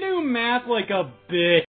do math like a bitch.